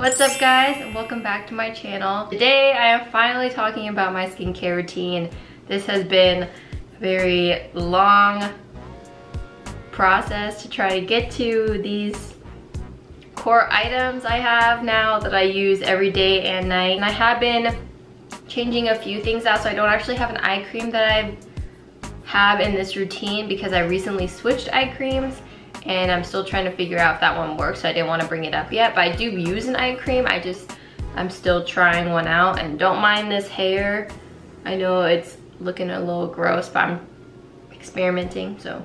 What's up guys and welcome back to my channel. Today I am finally talking about my skincare routine. This has been a very long process to try to get to these core items I have now that I use every day and night. And I have been changing a few things out so I don't actually have an eye cream that I have in this routine because I recently switched eye creams and I'm still trying to figure out if that one works. So I didn't want to bring it up yet but I do use an eye cream. I just I'm still trying one out and don't mind this hair. I know it's looking a little gross but I'm experimenting so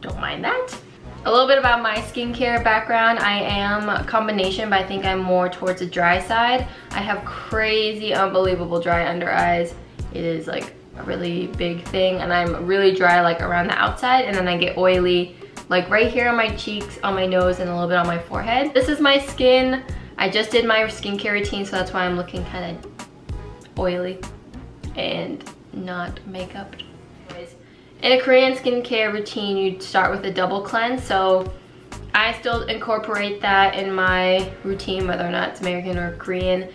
don't mind that. A little bit about my skincare background. I am a combination but I think I'm more towards the dry side. I have crazy unbelievable dry under eyes. It is like a really big thing and I'm really dry like around the outside and then I get oily like right here on my cheeks, on my nose, and a little bit on my forehead. This is my skin. I just did my skincare routine so that's why I'm looking kind of oily and not makeup. In a Korean skincare routine, you start with a double cleanse. So I still incorporate that in my routine, whether or not it's American or Korean.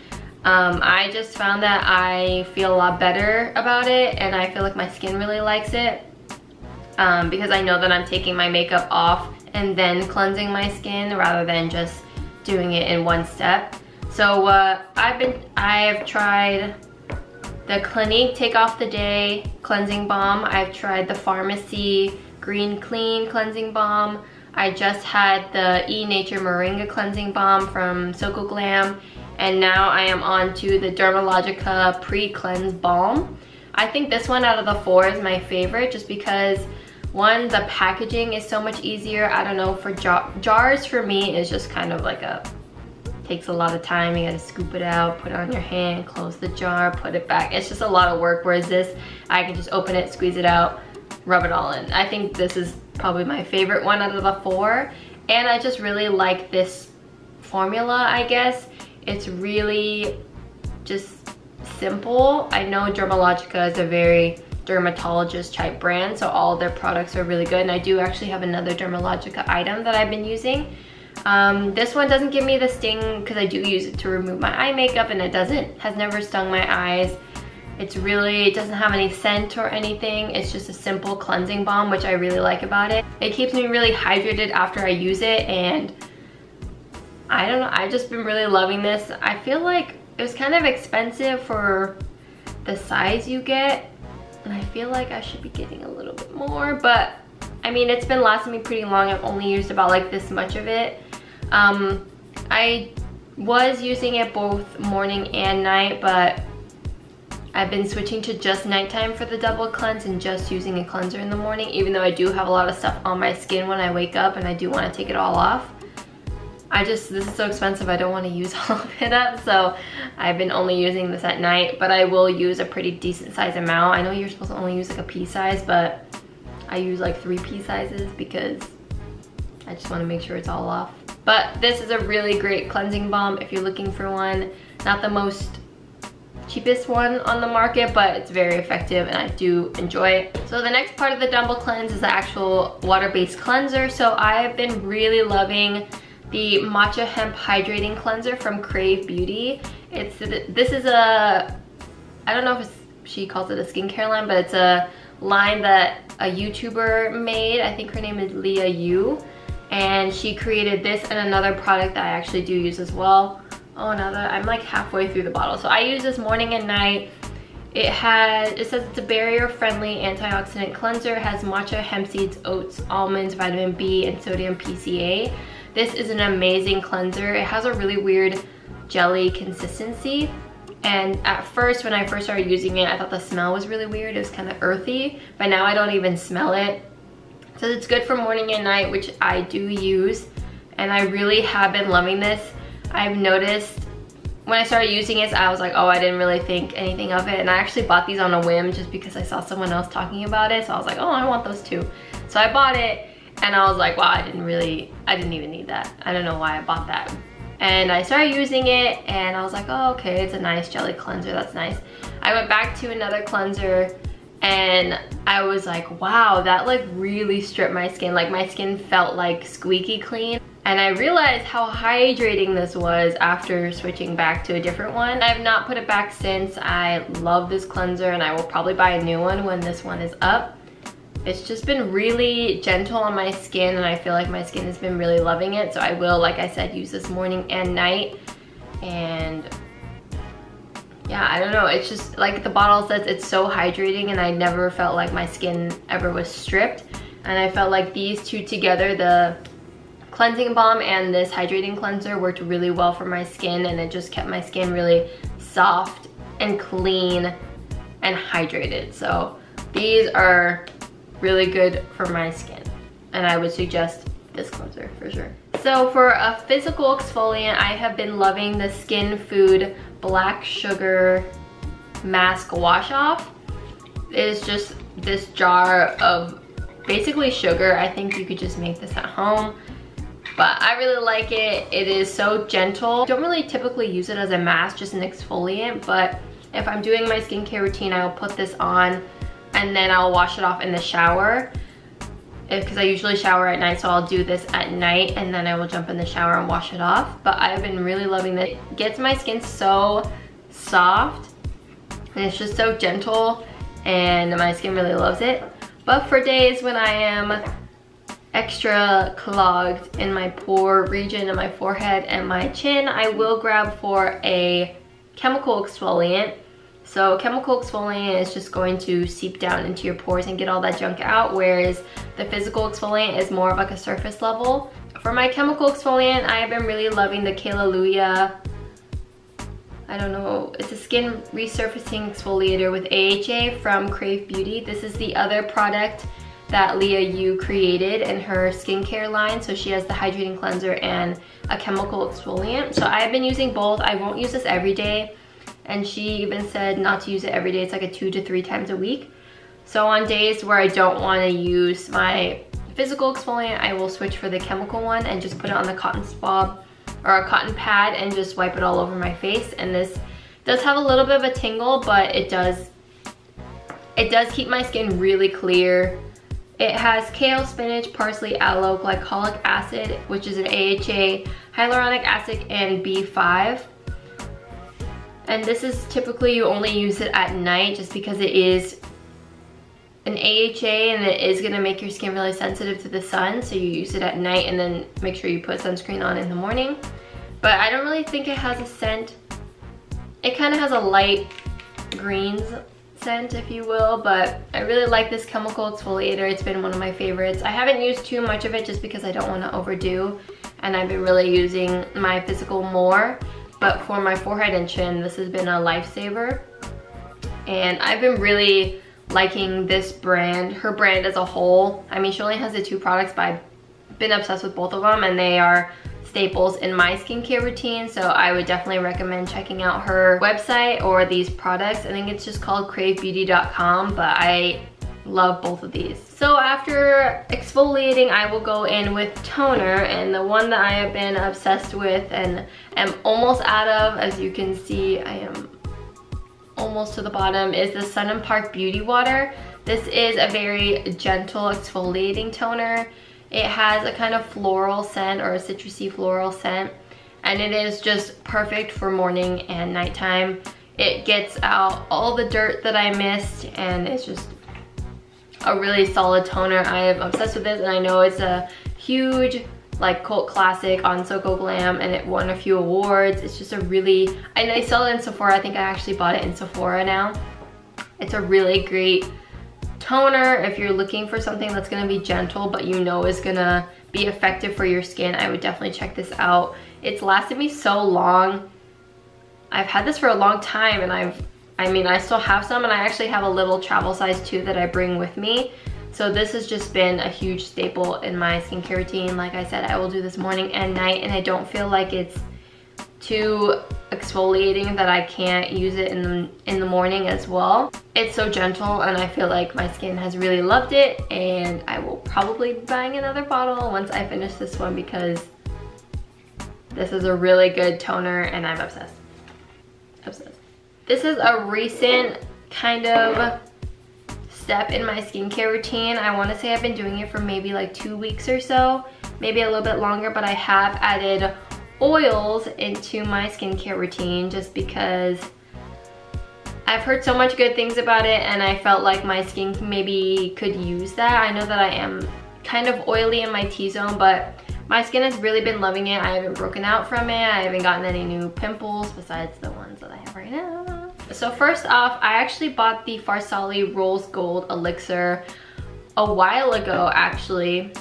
Um, I just found that I feel a lot better about it and I feel like my skin really likes it um, because I know that I'm taking my makeup off and then cleansing my skin rather than just doing it in one step. So uh, I've been, I've tried the Clinique Take Off the Day Cleansing Balm. I've tried the Farmacy Green Clean Cleansing Balm. I just had the E Nature Moringa Cleansing Balm from Soko Glam and now I am on to the Dermalogica Pre-Cleanse Balm. I think this one out of the four is my favorite just because one, the packaging is so much easier. I don't know, for jar jars for me is just kind of like a, takes a lot of time. You gotta scoop it out, put it on your hand, close the jar, put it back. It's just a lot of work, whereas this, I can just open it, squeeze it out, rub it all in. I think this is probably my favorite one out of the four. And I just really like this formula, I guess. It's really just simple. I know Dermalogica is a very dermatologist type brand, so all their products are really good. And I do actually have another Dermalogica item that I've been using. Um, this one doesn't give me the sting because I do use it to remove my eye makeup and it doesn't, has never stung my eyes. It's really, it doesn't have any scent or anything. It's just a simple cleansing balm, which I really like about it. It keeps me really hydrated after I use it and I don't know, I've just been really loving this. I feel like it was kind of expensive for the size you get. And I feel like I should be getting a little bit more, but I mean, it's been lasting me pretty long. I've only used about like this much of it. Um, I was using it both morning and night, but I've been switching to just nighttime for the double cleanse and just using a cleanser in the morning, even though I do have a lot of stuff on my skin when I wake up and I do want to take it all off. I just, this is so expensive, I don't want to use all of it up, so I've been only using this at night, but I will use a pretty decent size amount. I know you're supposed to only use like a pea size, but I use like three pea sizes because I just want to make sure it's all off. But this is a really great cleansing balm if you're looking for one. Not the most cheapest one on the market, but it's very effective and I do enjoy it. So the next part of the Double Cleanse is the actual water-based cleanser. So I have been really loving the Matcha Hemp Hydrating Cleanser from Krave Beauty. It's This is a, I don't know if she calls it a skincare line, but it's a line that a YouTuber made. I think her name is Liah Yu. And she created this and another product that I actually do use as well. Oh, that I'm like halfway through the bottle. So I use this morning and night. It has, it says it's a barrier-friendly antioxidant cleanser. It has matcha, hemp seeds, oats, almonds, vitamin B, and sodium PCA. This is an amazing cleanser. It has a really weird jelly consistency. And at first, when I first started using it, I thought the smell was really weird. It was kind of earthy, but now I don't even smell it. So it's good for morning and night, which I do use. And I really have been loving this. I've noticed when I started using it, I was like, oh, I didn't really think anything of it. And I actually bought these on a whim just because I saw someone else talking about it. So I was like, oh, I want those too. So I bought it and I was like, wow, I didn't really, I didn't even need that. I don't know why I bought that. And I started using it and I was like, oh, okay, it's a nice jelly cleanser, that's nice. I went back to another cleanser and I was like, wow, that like really stripped my skin. Like my skin felt like squeaky clean. and I realized how hydrating this was after switching back to a different one. I have not put it back since. I love this cleanser and I will probably buy a new one when this one is up. It's just been really gentle on my skin and I feel like my skin has been really loving it. So I will, like I said, use this morning and night. And yeah, I don't know. It's just like the bottle says it's so hydrating and I never felt like my skin ever was stripped. And I felt like these two together, the cleansing balm and this hydrating cleanser worked really well for my skin and it just kept my skin really soft and clean and hydrated. So these are really good for my skin and I would suggest this cleanser for sure. So for a physical exfoliant, I have been loving the Skinfood Black Sugar Mask Wash Off. It is just this jar of basically sugar. I think you could just make this at home but I really like it. It is so gentle. Don't really typically use it as a mask, just an exfoliant, but if I'm doing my skincare routine, I will put this on and then I'll wash it off in the shower because I usually shower at night, so I'll do this at night and then I will jump in the shower and wash it off. But I've been really loving this. It gets my skin so soft and it's just so gentle and my skin really loves it. But for days when I am extra clogged in my pore region in my forehead and my chin, I will grab for a chemical exfoliant. So chemical exfoliant is just going to seep down into your pores and get all that junk out, whereas the physical exfoliant is more of like a surface level. For my chemical exfoliant, I have been really loving the Kale-Lalu-yAHA I don't know, it's a skin resurfacing exfoliator with AHA from Krave Beauty. This is the other product that Liah Yu created in her skincare line. So she has the hydrating cleanser and a chemical exfoliant. So I've been using both. I won't use this every day. And she even said not to use it every day. It's like a two to three times a week. So on days where I don't want to use my physical exfoliant, I will switch for the chemical one and just put it on the cotton swab or a cotton pad and just wipe it all over my face. And this does have a little bit of a tingle, but it does, it does keep my skin really clear it has kale, spinach, parsley, aloe, glycolic acid, which is an AHA, hyaluronic acid, and B5. And this is typically you only use it at night just because it is an AHA and it is gonna make your skin really sensitive to the sun. So you use it at night and then make sure you put sunscreen on in the morning. But I don't really think it has a scent. It kind of has a light greens scent, if you will, but I really like this chemical exfoliator. It's been one of my favorites. I haven't used too much of it just because I don't want to overdo, and I've been really using my physical more, but for my forehead and chin, this has been a lifesaver. And I've been really liking this brand, her brand as a whole. I mean, she only has the two products, but I've been obsessed with both of them, and they are staples in my skincare routine. So I would definitely recommend checking out her website or these products. I think it's just called kravebeauty.com, but I love both of these. So after exfoliating, I will go in with toner and the one that I have been obsessed with and am almost out of, as you can see, I am almost to the bottom, is the Son & Park Beauty Water. This is a very gentle exfoliating toner. It has a kind of floral scent or a citrusy floral scent and it is just perfect for morning and nighttime. It gets out all the dirt that I missed and it's just a really solid toner. I am obsessed with this and I know it's a huge like cult classic on Soko Glam and it won a few awards. It's just a really, and they sell it in Sephora. I think I actually bought it in Sephora now. It's a really great toner, if you're looking for something that's gonna be gentle but you know is gonna be effective for your skin, I would definitely check this out. It's lasted me so long. I've had this for a long time and I've, I mean, I still have some and I actually have a little travel size too that I bring with me. So this has just been a huge staple in my skincare routine. Like I said, I will do this morning and night and I don't feel like it's too exfoliating that I can't use it in the, in the morning as well. It's so gentle and I feel like my skin has really loved it and I will probably be buying another bottle once I finish this one because this is a really good toner and I'm obsessed. Obsessed. This is a recent kind of step in my skincare routine. I want to say I've been doing it for maybe like two weeks or so maybe a little bit longer, but I have added oils into my skincare routine just because I've heard so much good things about it and I felt like my skin maybe could use that. I know that I am kind of oily in my T-zone, but my skin has really been loving it. I haven't broken out from it. I haven't gotten any new pimples besides the ones that I have right now. So first off, I actually bought the Farsali Rose Gold Elixir a while ago actually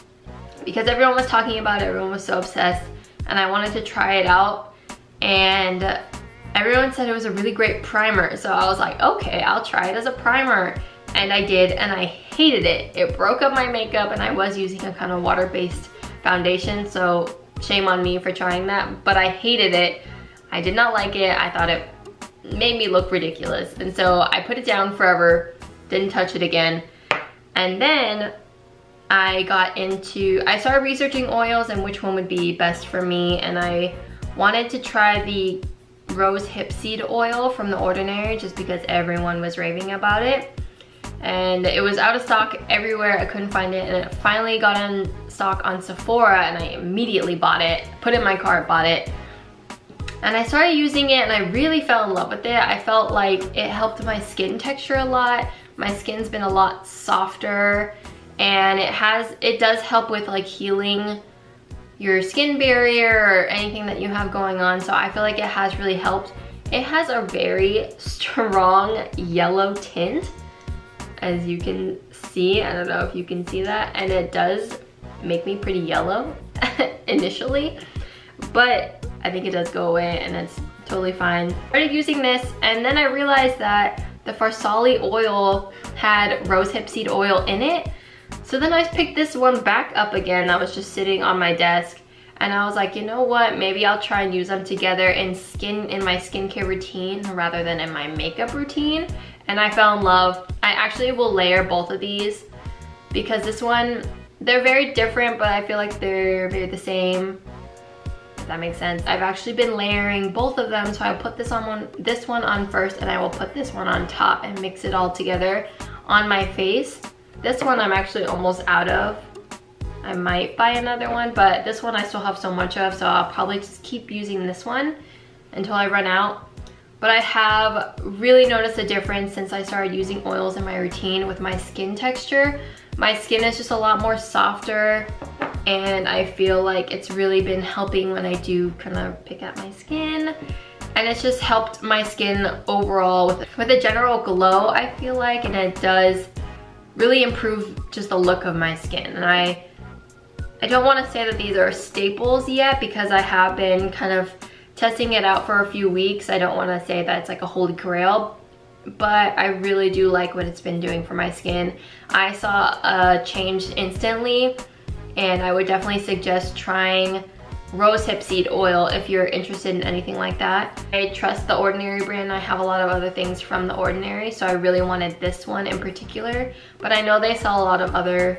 because everyone was talking about it, everyone was so obsessed and I wanted to try it out and everyone said it was a really great primer so I was like okay I'll try it as a primer and I did and I hated it. It broke up my makeup and I was using a kind of water-based foundation so shame on me for trying that but I hated it. I did not like it. I thought it made me look ridiculous. And so I put it down forever, didn't touch it again. And then I got into, I started researching oils and which one would be best for me. And I wanted to try the rose hip seed oil from The Ordinary just because everyone was raving about it. And it was out of stock everywhere, I couldn't find it. And it finally got in stock on Sephora and I immediately bought it, put it in my cart, bought it. And I started using it and I really fell in love with it. I felt like it helped my skin texture a lot. My skin's been a lot softer and it has, it does help with like healing your skin barrier or anything that you have going on. So I feel like it has really helped. It has a very strong yellow tint as you can see. I don't know if you can see that. And it does make me pretty yellow initially, but I think it does go away and it's totally fine. I started using this and then I realized that the Farsali oil had rosehip seed oil in it. So then I picked this one back up again that was just sitting on my desk and I was like, you know what, maybe I'll try and use them together in skin in my skincare routine rather than in my makeup routine. And I fell in love. I actually will layer both of these because this one, they're very different, but I feel like they're very the same if that makes sense. I've actually been layering both of them, so I'll put this on one, this one on first, and I will put this one on top and mix it all together on my face. This one I'm actually almost out of. I might buy another one, but this one I still have so much of, so I'll probably just keep using this one until I run out. But I have really noticed a difference since I started using oils in my routine with my skin texture. My skin is just a lot more softer and I feel like it's really been helping when I do kind of pick at my skin. And it's just helped my skin overall with, with a general glow I feel like and it does really improve just the look of my skin. And I I don't want to say that these are staples yet because I have been kind of testing it out for a few weeks. I don't want to say that it's like a holy grail but I really do like what it's been doing for my skin. I saw a change instantly and I would definitely suggest trying rosehip seed oil if you're interested in anything like that. I trust The Ordinary brand. I have a lot of other things from The Ordinary, so I really wanted this one in particular. But I know they sell a lot of other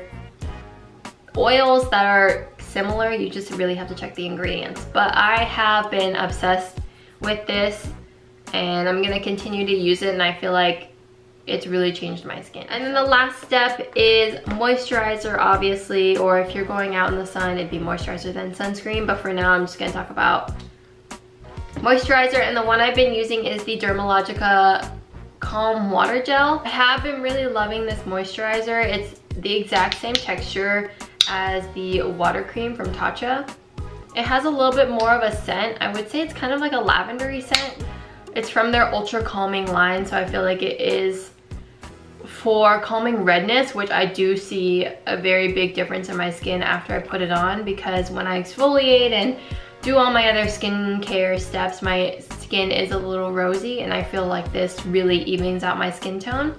oils that are similar. You just really have to check the ingredients. But I have been obsessed with this and I'm gonna continue to use it and I feel like it's really changed my skin. And then the last step is moisturizer, obviously, or if you're going out in the sun, it'd be moisturizer then sunscreen. But for now, I'm just gonna talk about moisturizer. And the one I've been using is the Dermalogica Calm Water Gel. I have been really loving this moisturizer. It's the exact same texture as the water cream from Tatcha. It has a little bit more of a scent. I would say it's kind of like a lavendery scent. It's from their ultra calming line, so I feel like it is for calming redness, which I do see a very big difference in my skin after I put it on because when I exfoliate and do all my other skincare steps, my skin is a little rosy and I feel like this really evens out my skin tone.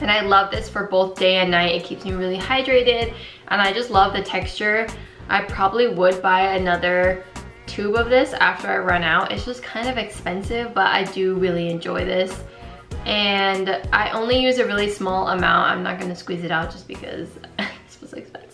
And I love this for both day and night. It keeps me really hydrated and I just love the texture. I probably would buy another tube of this after I run out. It's just kind of expensive, but I do really enjoy this and I only use a really small amount. I'm not gonna squeeze it out just because this was expensive.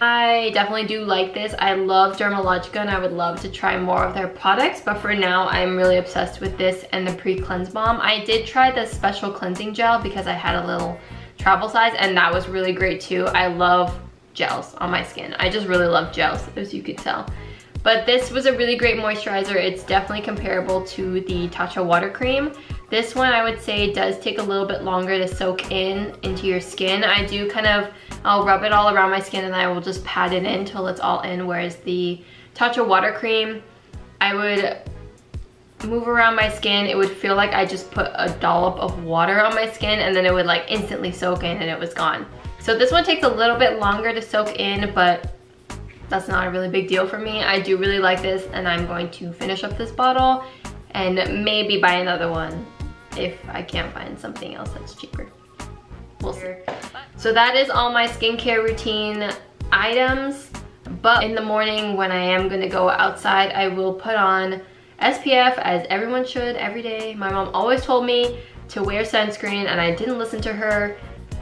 I definitely do like this. I love Dermalogica and I would love to try more of their products, but for now I'm really obsessed with this and the pre-cleanse balm. I did try the special cleansing gel because I had a little travel size and that was really great too. I love gels on my skin. I just really love gels, as you could tell. But this was a really great moisturizer. It's definitely comparable to the Tatcha Water Cream. This one I would say does take a little bit longer to soak in into your skin. I do kind of, I'll rub it all around my skin and I will just pat it in until it's all in, whereas the Tatcha Water Cream, I would move around my skin, it would feel like I just put a dollop of water on my skin and then it would like instantly soak in and it was gone. So this one takes a little bit longer to soak in, but that's not a really big deal for me. I do really like this and I'm going to finish up this bottle and maybe buy another one if I can't find something else that's cheaper. We'll see. So that is all my skincare routine items. But in the morning when I am gonna go outside, I will put on SPF as everyone should every day. My mom always told me to wear sunscreen and I didn't listen to her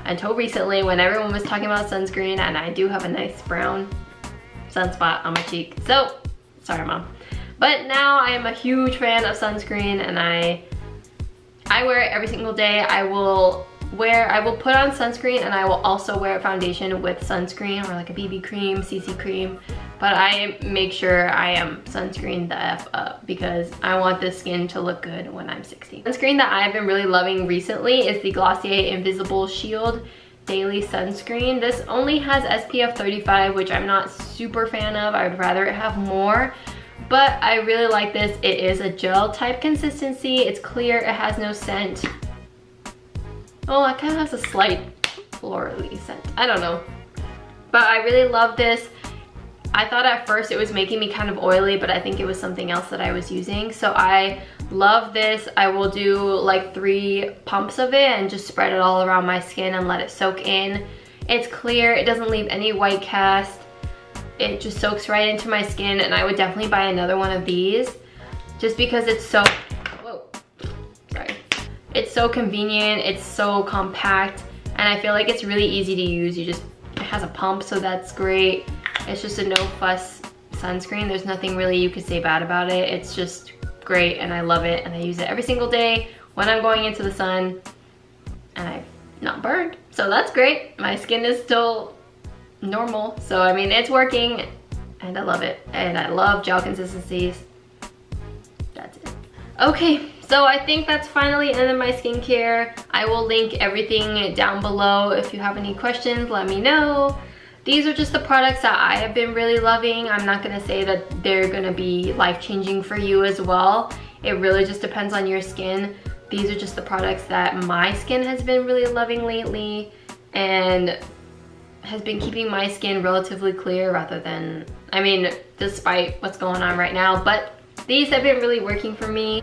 until recently when everyone was talking about sunscreen and I do have a nice brown sunspot on my cheek. So, sorry mom. But now I am a huge fan of sunscreen and I I wear it every single day. I will wear, I will put on sunscreen and I will also wear a foundation with sunscreen or like a BB cream, CC cream. But I make sure I am sunscreen the F up because I want this skin to look good when I'm 60. Sunscreen that I've been really loving recently is the Glossier Invisible Shield Daily Sunscreen. This only has SPF 35, which I'm not super fan of. I would rather it have more but I really like this. It is a gel type consistency. It's clear, it has no scent. Oh, it kind of has a slight florally scent. I don't know. But I really love this. I thought at first it was making me kind of oily, but I think it was something else that I was using. So I love this. I will do like three pumps of it and just spread it all around my skin and let it soak in. It's clear, it doesn't leave any white cast. It just soaks right into my skin and I would definitely buy another one of these just because it's so, whoa, sorry. It's so convenient, it's so compact, and I feel like it's really easy to use. You just, it has a pump, so that's great. It's just a no fuss sunscreen. There's nothing really you could say bad about it. It's just great and I love it and I use it every single day when I'm going into the sun and I've not burned. So that's great. My skin is still normal. So I mean, it's working and I love it. And I love gel consistencies. That's it. Okay, so I think that's finally ended my skincare. I will link everything down below. If you have any questions, let me know. These are just the products that I have been really loving. I'm not gonna say that they're gonna be life-changing for you as well. It really just depends on your skin. These are just the products that my skin has been really loving lately and has been keeping my skin relatively clear rather than, I mean, despite what's going on right now, but these have been really working for me.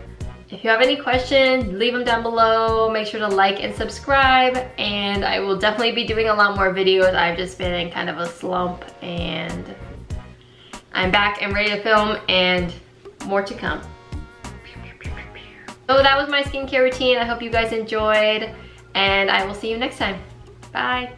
If you have any questions, leave them down below. Make sure to like and subscribe. And I will definitely be doing a lot more videos. I've just been in kind of a slump and I'm back and ready to film and more to come. So that was my skincare routine. I hope you guys enjoyed and I will see you next time. Bye.